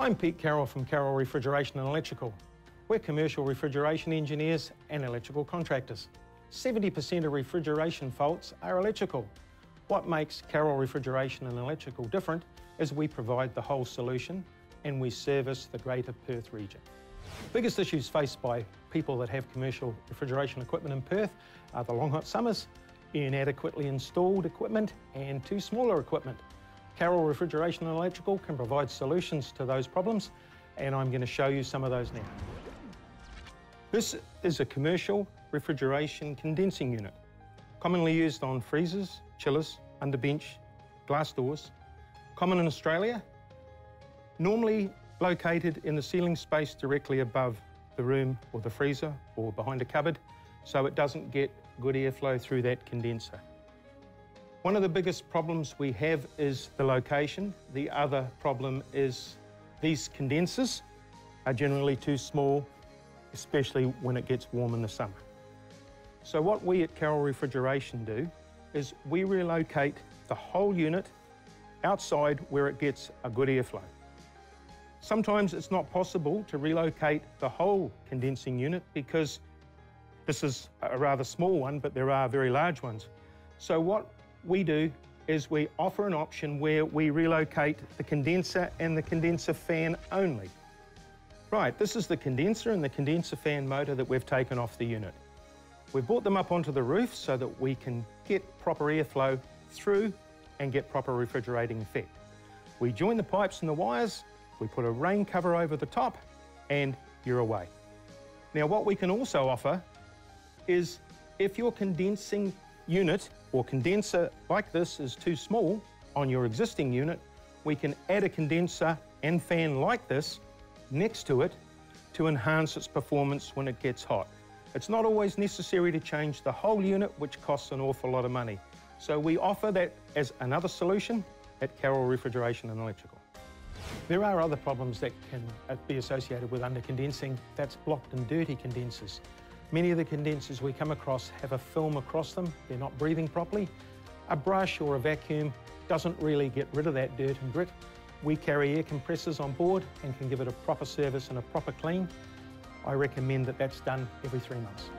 I'm Pete Carroll from Carroll Refrigeration and Electrical. We're commercial refrigeration engineers and electrical contractors. 70% of refrigeration faults are electrical. What makes Carroll Refrigeration and Electrical different is we provide the whole solution and we service the Greater Perth region. Biggest issues faced by people that have commercial refrigeration equipment in Perth are the long hot summers, inadequately installed equipment and too smaller equipment. Carroll Refrigeration and Electrical can provide solutions to those problems and I'm going to show you some of those now. This is a commercial refrigeration condensing unit, commonly used on freezers, chillers, underbench, glass doors, common in Australia, normally located in the ceiling space directly above the room or the freezer or behind a cupboard so it doesn't get good airflow through that condenser. One of the biggest problems we have is the location. The other problem is these condensers are generally too small, especially when it gets warm in the summer. So what we at Carroll Refrigeration do is we relocate the whole unit outside where it gets a good airflow. Sometimes it's not possible to relocate the whole condensing unit because this is a rather small one, but there are very large ones. So what we do is we offer an option where we relocate the condenser and the condenser fan only. Right, this is the condenser and the condenser fan motor that we've taken off the unit. We've brought them up onto the roof so that we can get proper airflow through and get proper refrigerating effect. We join the pipes and the wires, we put a rain cover over the top, and you're away. Now what we can also offer is if your condensing unit or condenser like this is too small on your existing unit, we can add a condenser and fan like this next to it to enhance its performance when it gets hot. It's not always necessary to change the whole unit, which costs an awful lot of money. So we offer that as another solution at Carroll Refrigeration and Electrical. There are other problems that can be associated with undercondensing. That's blocked and dirty condensers. Many of the condensers we come across have a film across them. They're not breathing properly. A brush or a vacuum doesn't really get rid of that dirt and grit. We carry air compressors on board and can give it a proper service and a proper clean. I recommend that that's done every three months.